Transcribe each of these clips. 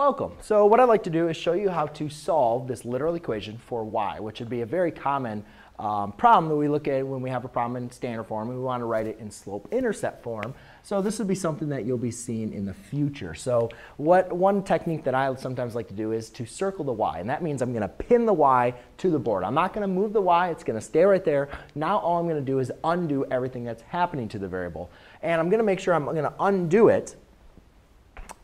Welcome. So what I'd like to do is show you how to solve this literal equation for y, which would be a very common um, problem that we look at when we have a problem in standard form and we want to write it in slope-intercept form. So this would be something that you'll be seeing in the future. So what one technique that I sometimes like to do is to circle the y, and that means I'm going to pin the y to the board. I'm not going to move the y, it's going to stay right there. Now all I'm going to do is undo everything that's happening to the variable. And I'm going to make sure I'm going to undo it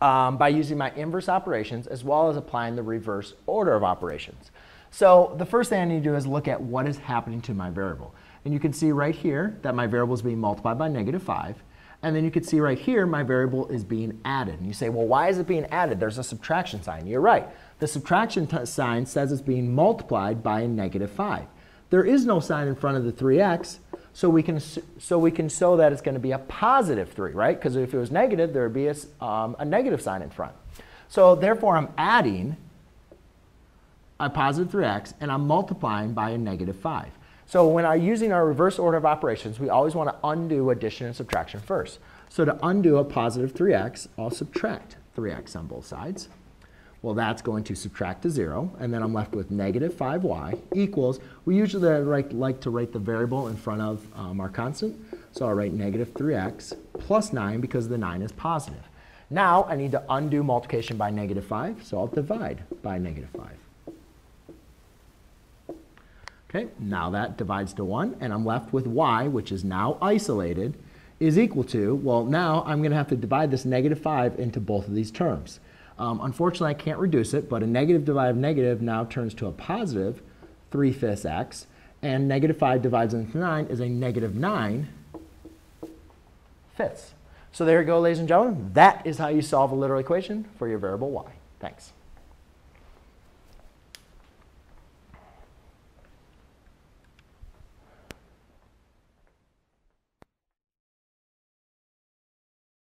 um, by using my inverse operations as well as applying the reverse order of operations. So the first thing I need to do is look at what is happening to my variable. And you can see right here that my variable is being multiplied by negative 5. And then you can see right here my variable is being added. And you say, well, why is it being added? There's a subtraction sign. You're right. The subtraction sign says it's being multiplied by a negative 5. There is no sign in front of the 3x, so we can so we can show that it's going to be a positive 3, right? Because if it was negative, there would be a, um, a negative sign in front. So therefore, I'm adding a positive 3x, and I'm multiplying by a negative 5. So when I'm using our reverse order of operations, we always want to undo addition and subtraction first. So to undo a positive 3x, I'll subtract 3x on both sides. Well, that's going to subtract to 0, and then I'm left with negative 5y equals, we usually like, like to write the variable in front of um, our constant, so I'll write negative 3x plus 9 because the 9 is positive. Now I need to undo multiplication by negative 5, so I'll divide by negative 5. Okay, now that divides to 1, and I'm left with y, which is now isolated, is equal to, well, now I'm going to have to divide this negative 5 into both of these terms. Um, unfortunately, I can't reduce it, but a negative divided by negative now turns to a positive 3 fifths x, and negative 5 divides into 9 is a negative 9 fifths. So there you go, ladies and gentlemen. That is how you solve a literal equation for your variable y. Thanks.